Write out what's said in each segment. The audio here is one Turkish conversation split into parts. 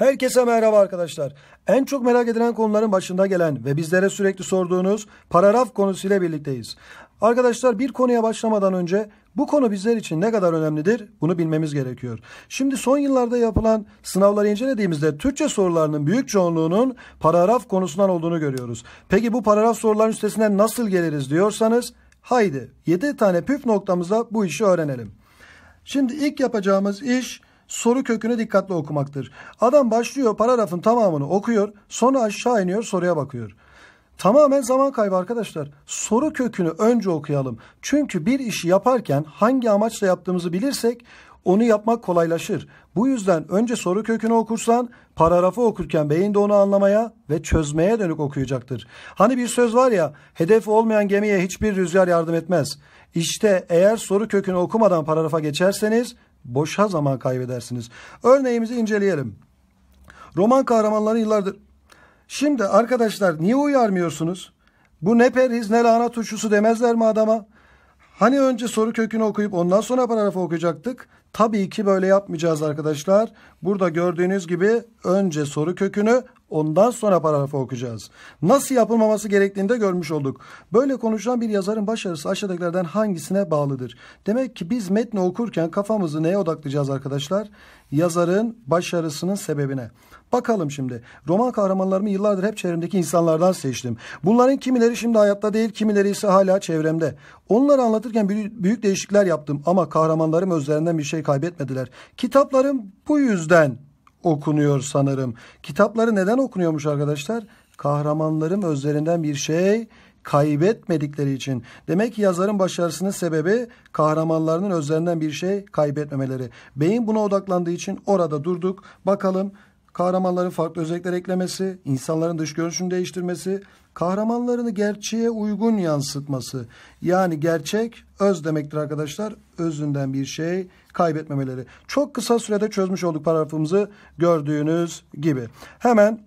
Herkese merhaba arkadaşlar. En çok merak edilen konuların başında gelen ve bizlere sürekli sorduğunuz paragraf konusuyla birlikteyiz. Arkadaşlar bir konuya başlamadan önce bu konu bizler için ne kadar önemlidir bunu bilmemiz gerekiyor. Şimdi son yıllarda yapılan sınavları incelediğimizde Türkçe sorularının büyük çoğunluğunun paragraf konusundan olduğunu görüyoruz. Peki bu paragraf soruların üstesinden nasıl geliriz diyorsanız haydi 7 tane püf noktamızda bu işi öğrenelim. Şimdi ilk yapacağımız iş soru kökünü dikkatli okumaktır. Adam başlıyor paragrafın tamamını okuyor sonra aşağı iniyor soruya bakıyor. Tamamen zaman kaybı arkadaşlar. Soru kökünü önce okuyalım. Çünkü bir işi yaparken hangi amaçla yaptığımızı bilirsek onu yapmak kolaylaşır. Bu yüzden önce soru kökünü okursan paragrafı okurken beyin de onu anlamaya ve çözmeye dönük okuyacaktır. Hani bir söz var ya hedefi olmayan gemiye hiçbir rüzgar yardım etmez. İşte eğer soru kökünü okumadan paragrafa geçerseniz boşa zaman kaybedersiniz. Örneğimizi inceleyelim. Roman kahramanları yıllardır... Şimdi arkadaşlar niye uyarmıyorsunuz? Bu ne perhiz ne lahana turşusu demezler mi adama? Hani önce soru kökünü okuyup ondan sonra paragrafı okuyacaktık? Tabii ki böyle yapmayacağız arkadaşlar. Burada gördüğünüz gibi önce soru kökünü ondan sonra paragrafı okuyacağız. Nasıl yapılmaması gerektiğini de görmüş olduk. Böyle konuşan bir yazarın başarısı aşağıdakilerden hangisine bağlıdır? Demek ki biz metni okurken kafamızı neye odaklayacağız arkadaşlar? Yazarın başarısının sebebine. Bakalım şimdi. Roman kahramanlarımı yıllardır hep çevremdeki insanlardan seçtim. Bunların kimileri şimdi hayatta değil, kimileri ise hala çevremde. Onları anlatırken büyük değişiklikler yaptım ama kahramanlarım özlerinden bir şey kaybetmediler. Kitaplarım bu yüzden okunuyor sanırım. Kitapları neden okunuyormuş arkadaşlar? Kahramanlarım özlerinden bir şey kaybetmedikleri için. Demek ki yazarın başarısının sebebi kahramanlarının özlerinden bir şey kaybetmemeleri. Beyin buna odaklandığı için orada durduk. Bakalım kahramanların farklı özellikler eklemesi, insanların dış görünüşünü değiştirmesi, kahramanlarını gerçeğe uygun yansıtması. Yani gerçek öz demektir arkadaşlar. Özünden bir şey kaybetmemeleri. Çok kısa sürede çözmüş olduk paragrafımızı gördüğünüz gibi. Hemen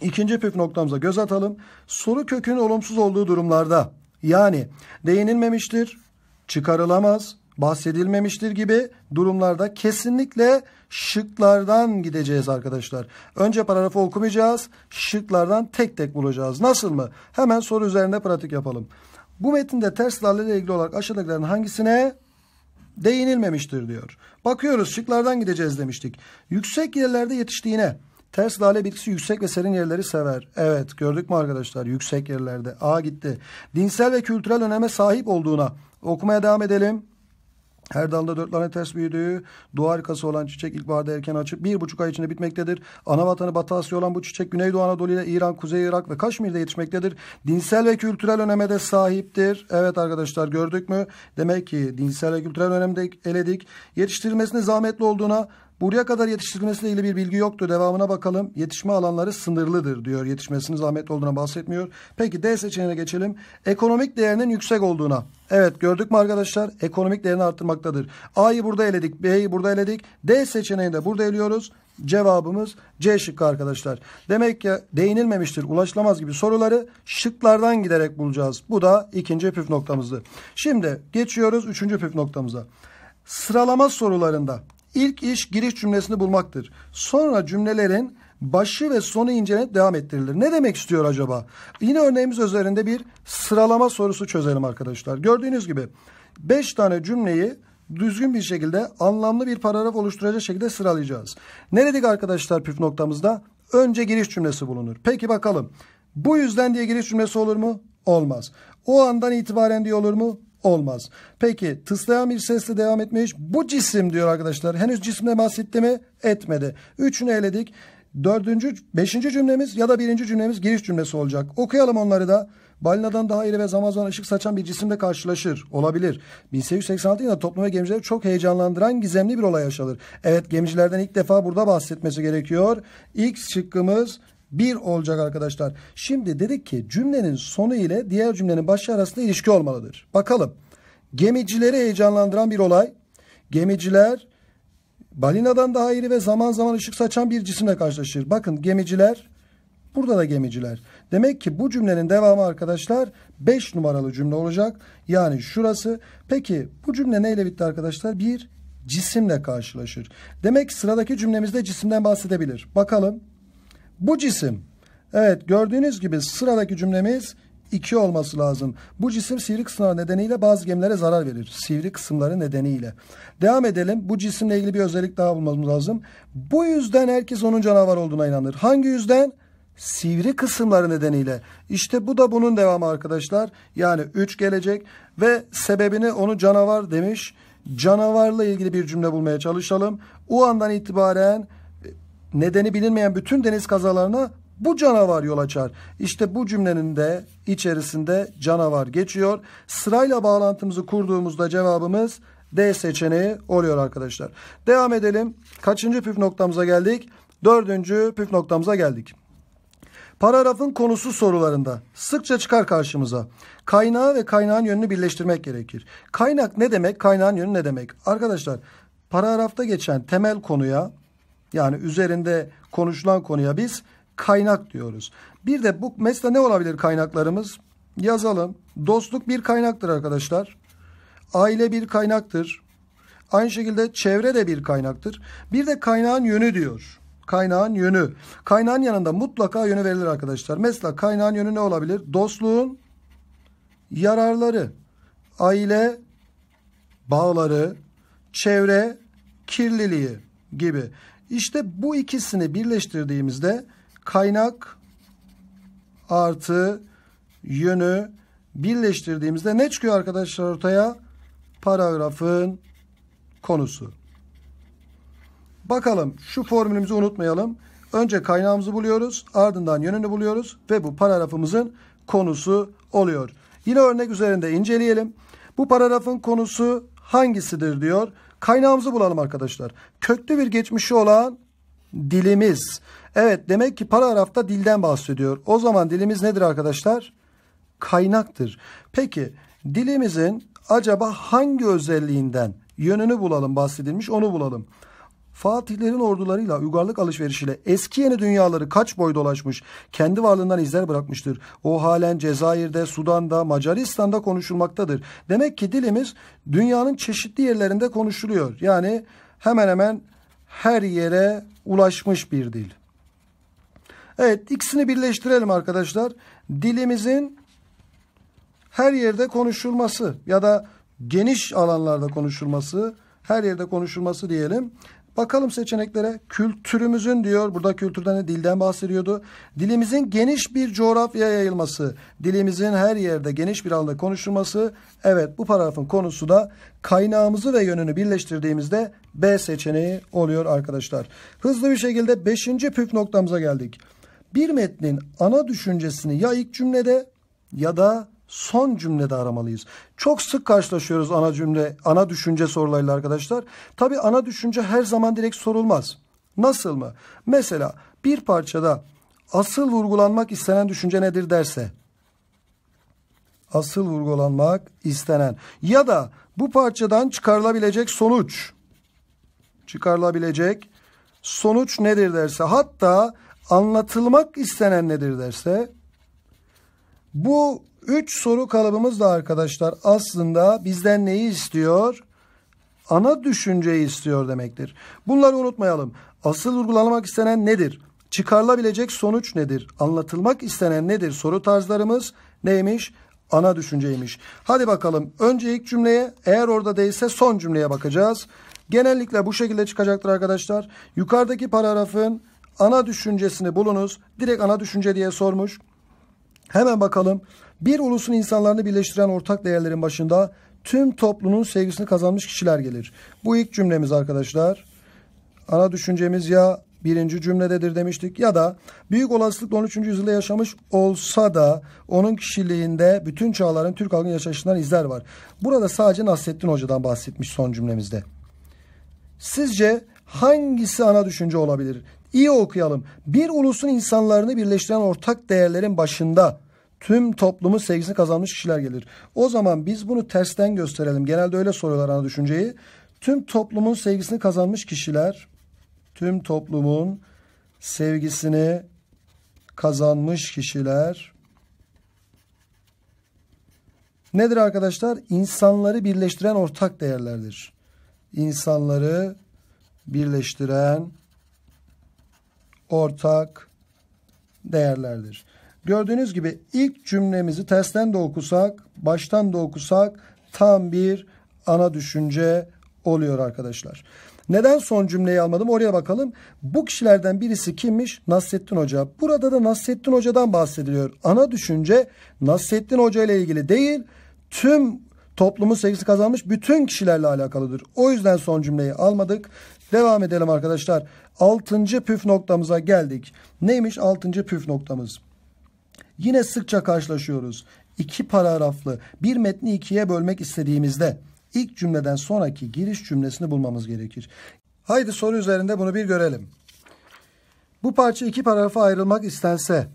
ikinci püf noktamıza göz atalım. Soru kökünün olumsuz olduğu durumlarda yani değinilmemiştir, çıkarılamaz, bahsedilmemiştir gibi durumlarda kesinlikle şıklardan gideceğiz arkadaşlar. Önce paragrafı okumayacağız. Şıklardan tek tek bulacağız. Nasıl mı? Hemen soru üzerinde pratik yapalım. Bu metinde ters ile ilgili olarak aşağıdakilerin hangisine değinilmemiştir diyor. Bakıyoruz şıklardan gideceğiz demiştik. Yüksek yerlerde yetiştiğine ters lale bitkisi yüksek ve serin yerleri sever. Evet gördük mü arkadaşlar yüksek yerlerde. A gitti. Dinsel ve kültürel öneme sahip olduğuna okumaya devam edelim. Her dalda dört tane ters büyüdüğü, dua harikası olan çiçek ilkbaharda erken açıp bir buçuk ay içinde bitmektedir. Ana vatanı Batı Asya olan bu çiçek Güneydoğu Anadolu ile İran, Kuzey Irak ve Kaşmir'de yetişmektedir. Dinsel ve kültürel öneme de sahiptir. Evet arkadaşlar gördük mü? Demek ki dinsel ve kültürel önemde eledik. Yetiştirilmesine zahmetli olduğuna, Buraya kadar yetiştirilmesiyle ilgili bir bilgi yoktu. Devamına bakalım. Yetişme alanları sınırlıdır diyor. Yetişmesinin zahmetli olduğuna bahsetmiyor. Peki D seçeneğine geçelim. Ekonomik değerinin yüksek olduğuna. Evet gördük mü arkadaşlar? Ekonomik değerini arttırmaktadır. A'yı burada eledik. B'yi burada eledik. D seçeneğini de burada eliyoruz. Cevabımız C şıkkı arkadaşlar. Demek ki değinilmemiştir, ulaşılamaz gibi soruları şıklardan giderek bulacağız. Bu da ikinci püf noktamızdı. Şimdi geçiyoruz üçüncü püf noktamıza. Sıralama sorularında İlk iş giriş cümlesini bulmaktır. Sonra cümlelerin başı ve sonu incelenip devam ettirilir. Ne demek istiyor acaba? Yine örneğimiz üzerinde bir sıralama sorusu çözelim arkadaşlar. Gördüğünüz gibi 5 tane cümleyi düzgün bir şekilde anlamlı bir paragraf oluşturacak şekilde sıralayacağız. Ne dedik arkadaşlar püf noktamızda? Önce giriş cümlesi bulunur. Peki bakalım. Bu yüzden diye giriş cümlesi olur mu? Olmaz. O andan itibaren diye olur mu? Olmaz. Peki tıslayan bir sesle devam etmiş. Bu cisim diyor arkadaşlar. Henüz cismle bahsetti mi? Etmedi. Üçünü eledik. Dördüncü, beşinci cümlemiz ya da birinci cümlemiz giriş cümlesi olacak. Okuyalım onları da. Balinadan daha iri ve zaman zaman ışık saçan bir cisimle karşılaşır. Olabilir. 1886 yılında toplum ve gemicileri çok heyecanlandıran gizemli bir olay yaşanır. Evet gemicilerden ilk defa burada bahsetmesi gerekiyor. İlk şıkkımız bir olacak arkadaşlar. Şimdi dedik ki cümlenin sonu ile diğer cümlenin başı arasında ilişki olmalıdır. Bakalım. Gemicileri heyecanlandıran bir olay. Gemiciler balinadan daha iri ve zaman zaman ışık saçan bir cisimle karşılaşır. Bakın gemiciler burada da gemiciler. Demek ki bu cümlenin devamı arkadaşlar 5 numaralı cümle olacak. Yani şurası. Peki bu cümle neyle bitti arkadaşlar? Bir cisimle karşılaşır. Demek ki sıradaki cümlemizde cisimden bahsedebilir. Bakalım. Bu cisim. Evet gördüğünüz gibi sıradaki cümlemiz 2 olması lazım. Bu cisim sivri kısımları nedeniyle bazı gemilere zarar verir. Sivri kısımları nedeniyle. Devam edelim. Bu cisimle ilgili bir özellik daha bulmamız lazım. Bu yüzden herkes onun canavar olduğuna inanır. Hangi yüzden? Sivri kısımları nedeniyle. İşte bu da bunun devamı arkadaşlar. Yani 3 gelecek ve sebebini onu canavar demiş. Canavarla ilgili bir cümle bulmaya çalışalım. O andan itibaren nedeni bilinmeyen bütün deniz kazalarına bu canavar yol açar. İşte bu cümlenin de içerisinde canavar geçiyor. Sırayla bağlantımızı kurduğumuzda cevabımız D seçeneği oluyor arkadaşlar. Devam edelim. Kaçıncı püf noktamıza geldik? Dördüncü püf noktamıza geldik. Paragrafın konusu sorularında sıkça çıkar karşımıza. Kaynağı ve kaynağın yönünü birleştirmek gerekir. Kaynak ne demek? Kaynağın yönü ne demek? Arkadaşlar paragrafta geçen temel konuya yani üzerinde konuşulan konuya biz kaynak diyoruz. Bir de bu mesela ne olabilir kaynaklarımız? Yazalım. Dostluk bir kaynaktır arkadaşlar. Aile bir kaynaktır. Aynı şekilde çevre de bir kaynaktır. Bir de kaynağın yönü diyor. Kaynağın yönü. Kaynağın yanında mutlaka yönü verilir arkadaşlar. Mesela kaynağın yönü ne olabilir? Dostluğun yararları, aile bağları, çevre kirliliği gibi. İşte bu ikisini birleştirdiğimizde kaynak artı yönü birleştirdiğimizde ne çıkıyor arkadaşlar ortaya? Paragrafın konusu. Bakalım şu formülümüzü unutmayalım. Önce kaynağımızı buluyoruz, ardından yönünü buluyoruz ve bu paragrafımızın konusu oluyor. Yine örnek üzerinde inceleyelim. Bu paragrafın konusu hangisidir diyor. Kaynağımızı bulalım arkadaşlar. Köklü bir geçmişi olan dilimiz. Evet demek ki paragrafta dilden bahsediyor. O zaman dilimiz nedir arkadaşlar? Kaynaktır. Peki dilimizin acaba hangi özelliğinden yönünü bulalım bahsedilmiş onu bulalım. Fatihlerin ordularıyla uygarlık alışverişiyle eski yeni dünyaları kaç boy dolaşmış, kendi varlığından izler bırakmıştır. O halen Cezayir'de, Sudan'da, Macaristan'da konuşulmaktadır. Demek ki dilimiz dünyanın çeşitli yerlerinde konuşuluyor. Yani hemen hemen her yere ulaşmış bir dil. Evet ikisini birleştirelim arkadaşlar. Dilimizin her yerde konuşulması ya da geniş alanlarda konuşulması, her yerde konuşulması diyelim. Bakalım seçeneklere. Kültürümüzün diyor. Burada kültürden dilden bahsediyordu. Dilimizin geniş bir coğrafyaya yayılması. Dilimizin her yerde geniş bir alanda konuşulması. Evet bu paragrafın konusu da kaynağımızı ve yönünü birleştirdiğimizde B seçeneği oluyor arkadaşlar. Hızlı bir şekilde 5. püf noktamıza geldik. Bir metnin ana düşüncesini ya ilk cümlede ya da son cümlede aramalıyız. Çok sık karşılaşıyoruz ana cümle, ana düşünce sorularıyla arkadaşlar. Tabi ana düşünce her zaman direkt sorulmaz. Nasıl mı? Mesela bir parçada asıl vurgulanmak istenen düşünce nedir derse asıl vurgulanmak istenen ya da bu parçadan çıkarılabilecek sonuç çıkarılabilecek sonuç nedir derse hatta anlatılmak istenen nedir derse bu üç soru kalıbımız da arkadaşlar aslında bizden neyi istiyor? Ana düşünceyi istiyor demektir. Bunları unutmayalım. Asıl vurgulamak istenen nedir? Çıkarılabilecek sonuç nedir? Anlatılmak istenen nedir? Soru tarzlarımız neymiş? Ana düşünceymiş. Hadi bakalım. Önce ilk cümleye, eğer orada değilse son cümleye bakacağız. Genellikle bu şekilde çıkacaktır arkadaşlar. Yukarıdaki paragrafın ana düşüncesini bulunuz. Direkt ana düşünce diye sormuş. Hemen bakalım. Bir ulusun insanlarını birleştiren ortak değerlerin başında tüm toplumun sevgisini kazanmış kişiler gelir. Bu ilk cümlemiz arkadaşlar. Ana düşüncemiz ya birinci cümlededir demiştik ya da büyük olasılıkla 13. yüzyılda yaşamış olsa da onun kişiliğinde bütün çağların Türk halkının yaşayışından izler var. Burada sadece Nasrettin Hoca'dan bahsetmiş son cümlemizde. Sizce hangisi ana düşünce olabilir? İyi okuyalım. Bir ulusun insanlarını birleştiren ortak değerlerin başında tüm toplumun sevgisini kazanmış kişiler gelir. O zaman biz bunu tersten gösterelim. Genelde öyle soruyorlar ana düşünceyi. Tüm toplumun sevgisini kazanmış kişiler, tüm toplumun sevgisini kazanmış kişiler nedir arkadaşlar? İnsanları birleştiren ortak değerlerdir. insanları birleştiren ortak değerlerdir. Gördüğünüz gibi ilk cümlemizi tersten de okusak, baştan da okusak tam bir ana düşünce oluyor arkadaşlar. Neden son cümleyi almadım oraya bakalım. Bu kişilerden birisi kimmiş? Nasrettin Hoca. Burada da Nasrettin Hoca'dan bahsediliyor. Ana düşünce Nasrettin Hoca ile ilgili değil, tüm toplumun sevgisi kazanmış bütün kişilerle alakalıdır. O yüzden son cümleyi almadık. Devam edelim arkadaşlar. Altıncı püf noktamıza geldik. Neymiş altıncı püf noktamız? Yine sıkça karşılaşıyoruz. İki paragraflı bir metni ikiye bölmek istediğimizde ilk cümleden sonraki giriş cümlesini bulmamız gerekir. Haydi soru üzerinde bunu bir görelim. Bu parça iki paragrafa ayrılmak istense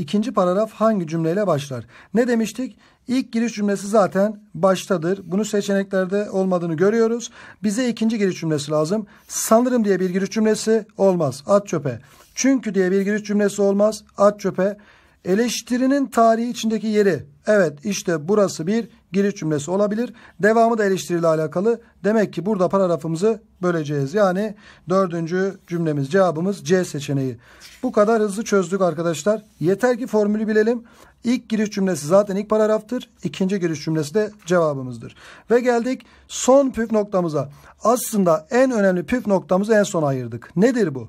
ikinci paragraf hangi cümleyle başlar? Ne demiştik? İlk giriş cümlesi zaten baştadır. Bunu seçeneklerde olmadığını görüyoruz. Bize ikinci giriş cümlesi lazım. Sanırım diye bir giriş cümlesi olmaz. At çöpe. Çünkü diye bir giriş cümlesi olmaz. At çöpe. Eleştirinin tarihi içindeki yeri. Evet işte burası bir giriş cümlesi olabilir. Devamı da eleştiriyle alakalı. Demek ki burada paragrafımızı böleceğiz. Yani dördüncü cümlemiz cevabımız C seçeneği. Bu kadar hızlı çözdük arkadaşlar. Yeter ki formülü bilelim. İlk giriş cümlesi zaten ilk paragraftır. İkinci giriş cümlesi de cevabımızdır. Ve geldik son püf noktamıza. Aslında en önemli püf noktamızı en son ayırdık. Nedir bu?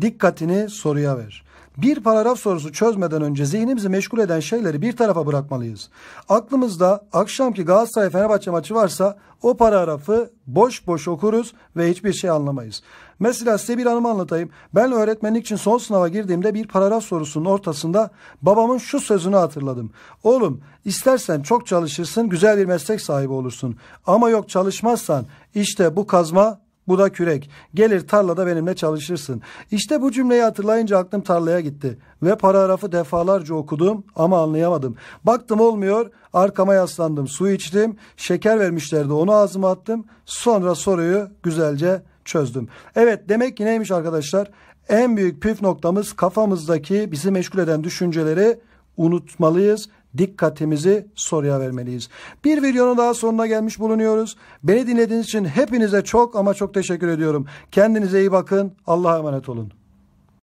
Dikkatini soruya ver. Bir paragraf sorusu çözmeden önce zihnimizi meşgul eden şeyleri bir tarafa bırakmalıyız. Aklımızda akşamki Galatasaray Fenerbahçe maçı varsa o paragrafı boş boş okuruz ve hiçbir şey anlamayız. Mesela size bir anımı anlatayım. Ben öğretmenlik için son sınava girdiğimde bir paragraf sorusunun ortasında babamın şu sözünü hatırladım. Oğlum istersen çok çalışırsın güzel bir meslek sahibi olursun. Ama yok çalışmazsan işte bu kazma bu da kürek. Gelir tarlada benimle çalışırsın. İşte bu cümleyi hatırlayınca aklım tarlaya gitti. Ve paragrafı defalarca okudum ama anlayamadım. Baktım olmuyor. Arkama yaslandım. Su içtim. Şeker vermişlerdi. Onu ağzıma attım. Sonra soruyu güzelce çözdüm. Evet demek ki neymiş arkadaşlar? En büyük püf noktamız kafamızdaki bizi meşgul eden düşünceleri unutmalıyız dikkatimizi soruya vermeliyiz. Bir videonun daha sonuna gelmiş bulunuyoruz. Beni dinlediğiniz için hepinize çok ama çok teşekkür ediyorum. Kendinize iyi bakın. Allah'a emanet olun.